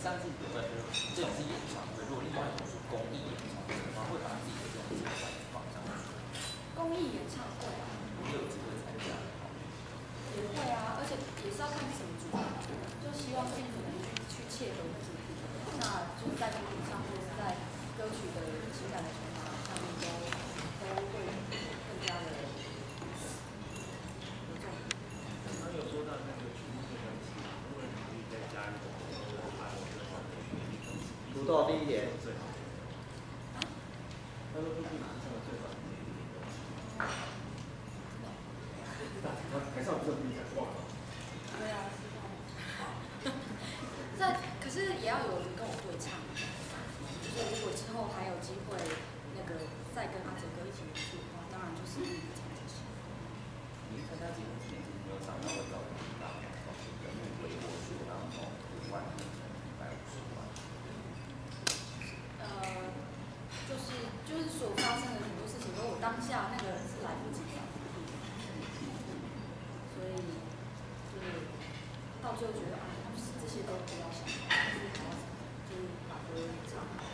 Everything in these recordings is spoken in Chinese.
这种是演唱会，如果另外一种是公益演唱会的话，会把自己的这种情感放上去，公益演唱会啊，你有机会参加，也会啊，而且也是要看什么主题，就希望尽可能去去切合的主题，那就是在作品上或者在歌曲的情感的传达上面都都会更加的有重点。他有说到那个曲目的关系，如果你可以再加一种按我的话，读到第一点，最好。他说出去马上最好。台上不是跟你讲话吗？对啊，在可是也要有人跟我对唱，就是如果之后还有机会那个再跟阿哲哥一起演出的话，当然就是一起唱这些。你参加节目之前，其实没有想到会找人拿人物为我数，然后从五万变成一百五十万。呃，就是就是所发生的很多事情，如果我当下那个是来不及的，所以就是到最后觉得啊，这些都不要想，就是好就是把歌唱好。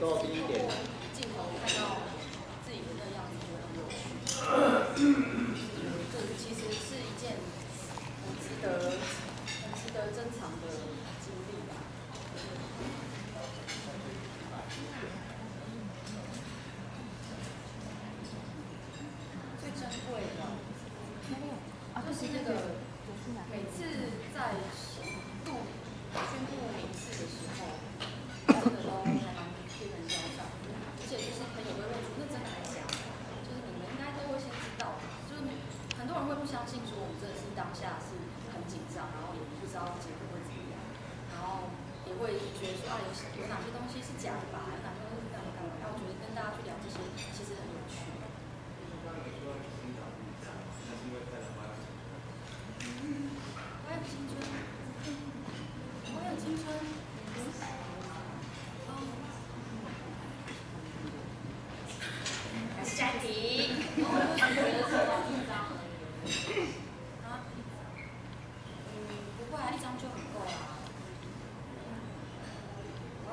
到第一点，镜头看到自己的那个样子，觉得很有趣。这其实是一件很值得、很值得珍藏的经历吧。最珍贵的，就是那个每次在录宣布名次的时候，真的都还蛮令人焦躁的，而且就是朋友会问说，那真的还假的？就是你们应该都会先知道，就是很多人会不相信说我们真的是当下是很紧张，然后也不知道结果会怎么样，然后也会觉得说啊有有哪些东西是假的吧，有哪些东西是干嘛干嘛，然后我觉得跟大家去聊这些其实很有趣。我有青春，我有青春。哦。还是下一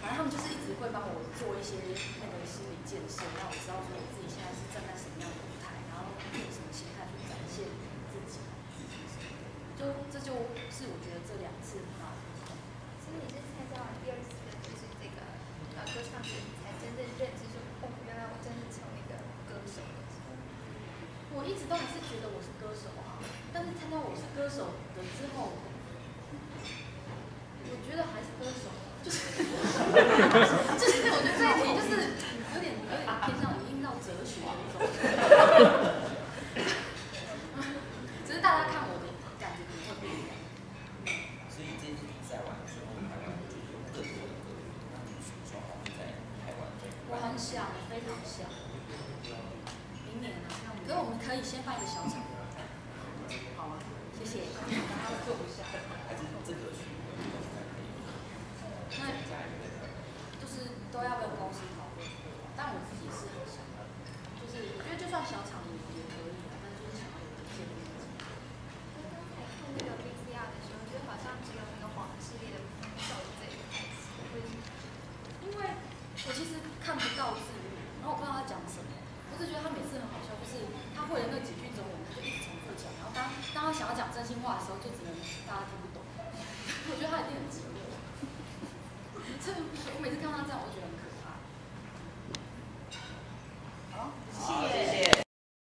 反正他们就是一直会帮我做一些那个心理建设，让我知道说我自己现在是站在什么样的舞台，然后用什么心态去展现自己。就这就是我觉得这两次很好的。所以你是参加完第二次的，就是这个呃歌唱节，你才真正认知说，哦，原来我真的成为一个歌手了。我一直都还是觉得我是歌手啊，但是参加我是歌手的之后，我觉得还是歌手，就是就是我觉得这一题就是有点有点偏向于应到哲学的一种，只是大家看我的感觉可能会不一样。所以这次比赛完之后，台湾就有更多的歌手，那你什么时候还会在台湾再我很想，非常想。明年啊，可是我们可以先办一个小场。好啊，谢谢。让他们坐一下。还是这个曲目才可以那加一个在台湾？就是都要跟公司讨论，但我自己是很想，就是我觉得就算小场也也可以啊，但就是想要有一个建立自己。那刚才看那个 VCR 的时候，就好像只有那个黄系列的手这一开始，为什么？因为我其实看不到字幕，我不知道他讲什么，我只觉得他每次很好笑，就是他会了那几句中文，他就一直重复讲，然后当当他想要讲真心话的时候，就只能大家听不懂。